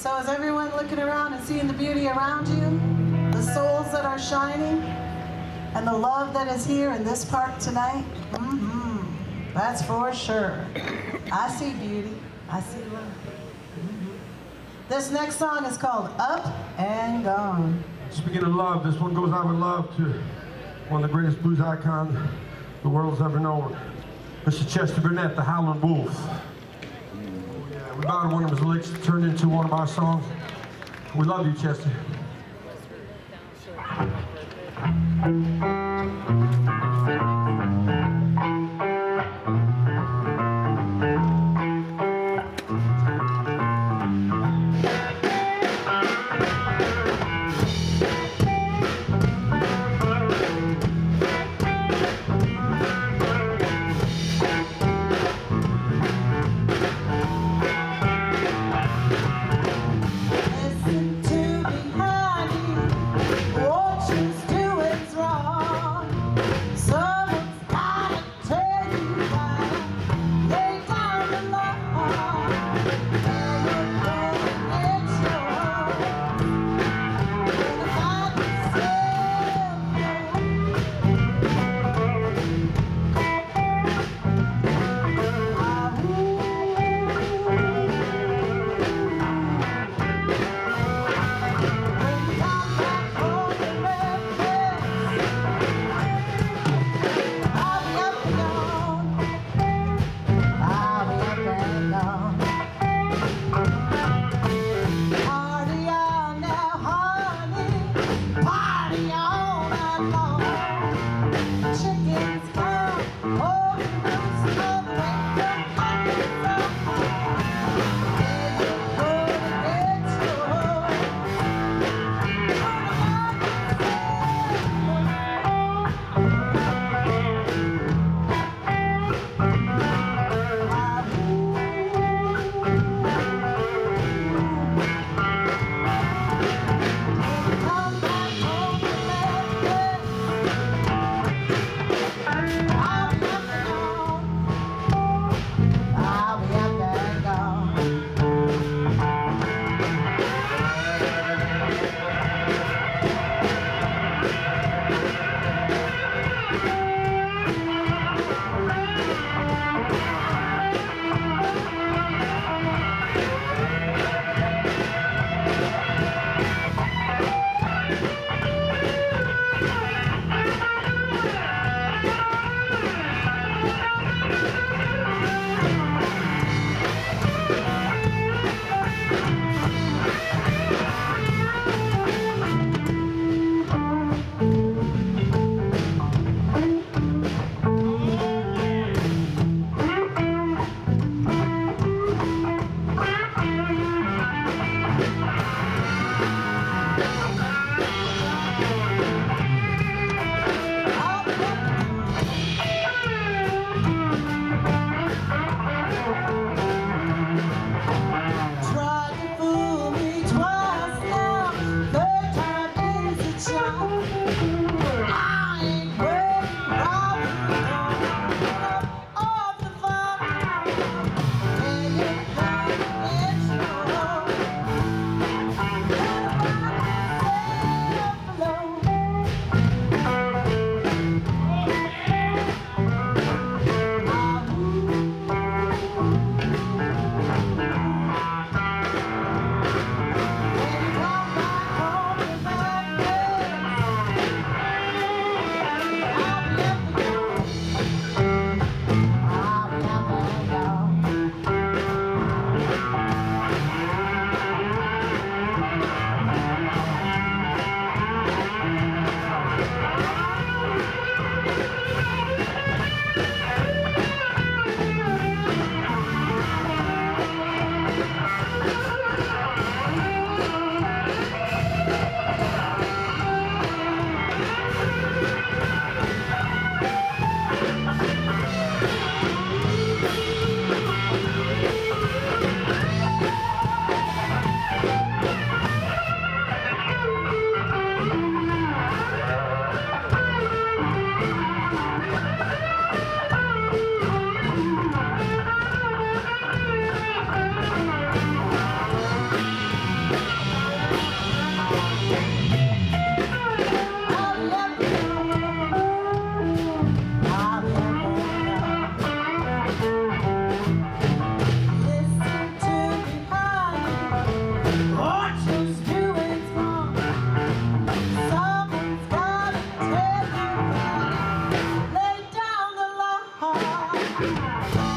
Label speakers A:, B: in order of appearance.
A: So is everyone looking around and seeing the beauty around you? The souls that are shining? And the love that is here in this park tonight? Mm-hmm. That's for sure. I see beauty. I see love. Mm-hmm. This next song is called Up and Down.
B: Speaking of love, this one goes out with love to one of the greatest blues icons the world's ever known. Mr. Chester Burnett, the Howlin' Wolf. We borrowed one of his licks, turned into one of our songs. We love you, Chester. Música